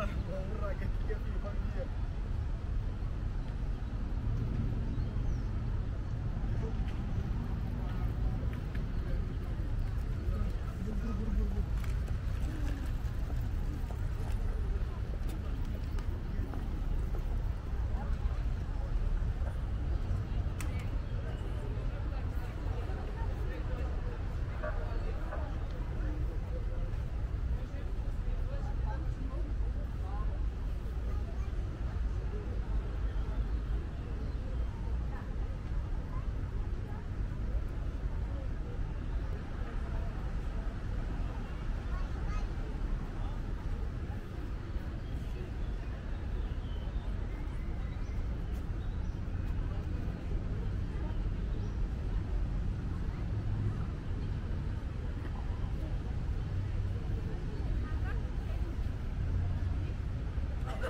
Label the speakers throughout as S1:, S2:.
S1: Ура, ура, какие фамилии!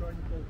S1: showing the ball.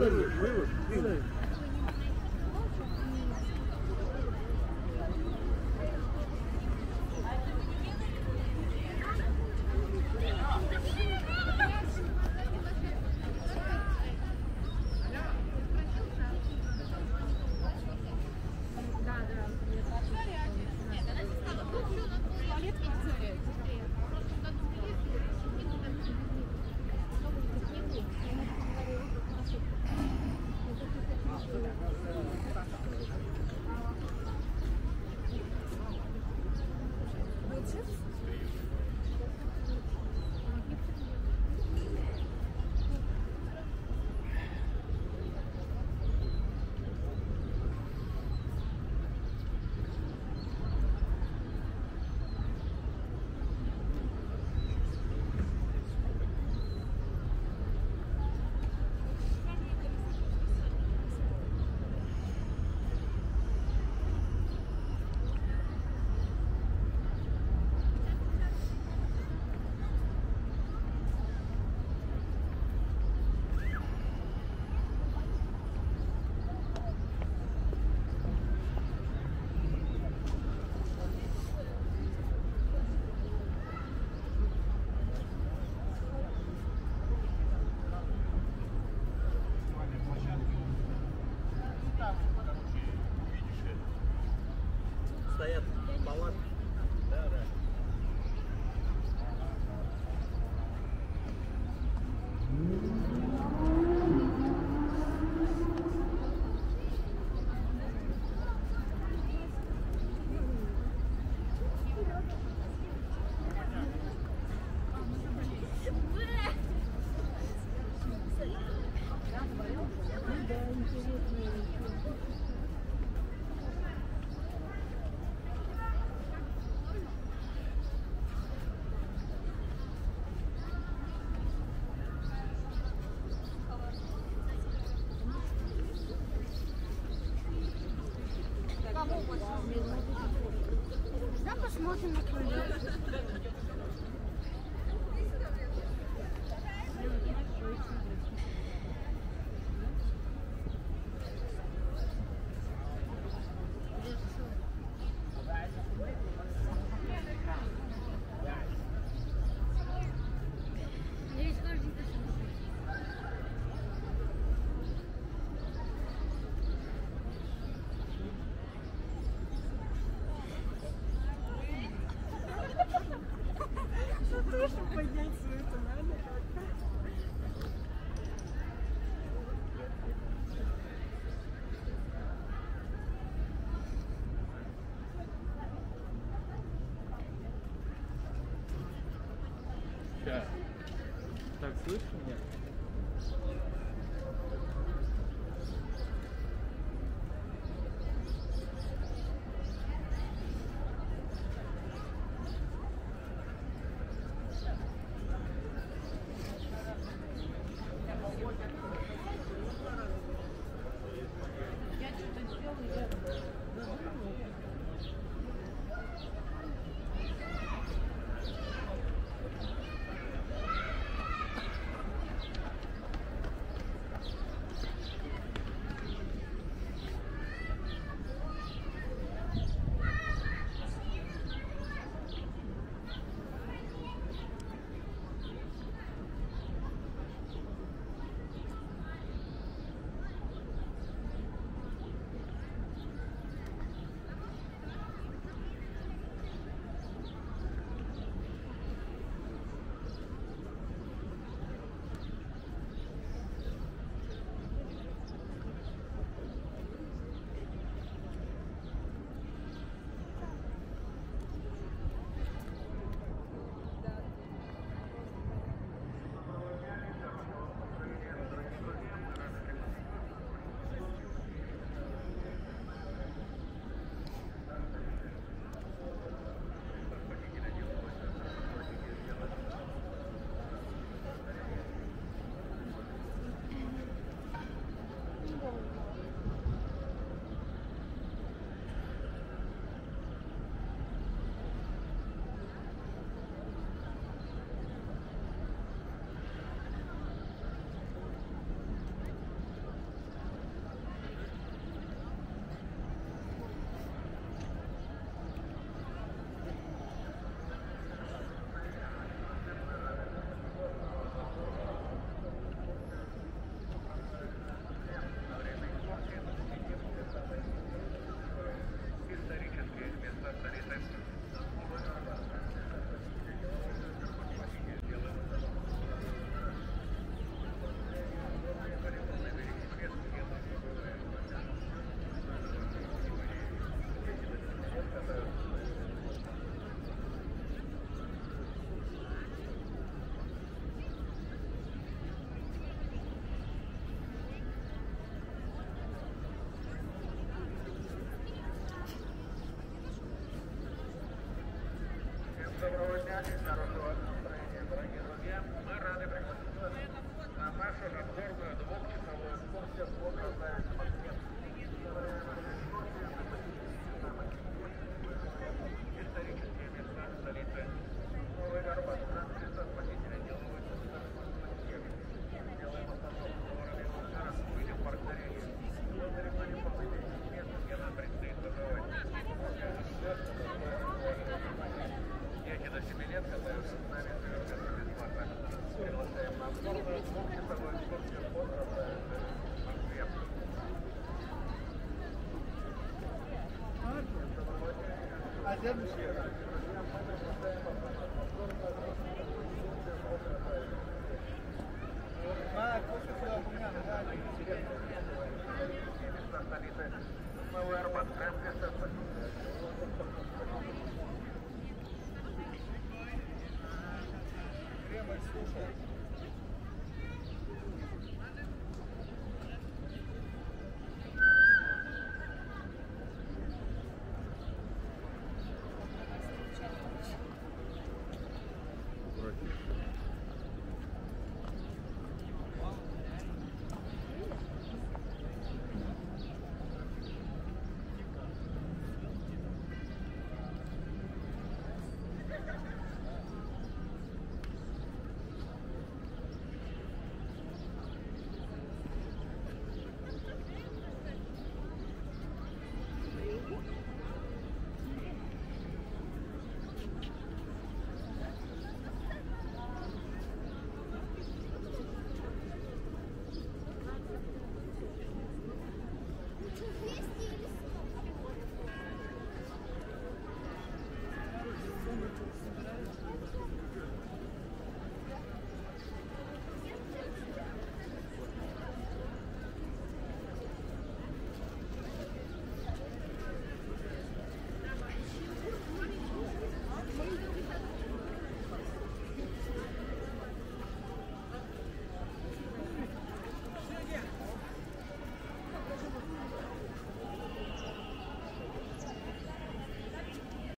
S1: Wheeler. Wheeler. Wheeler. Roger, Thank é you.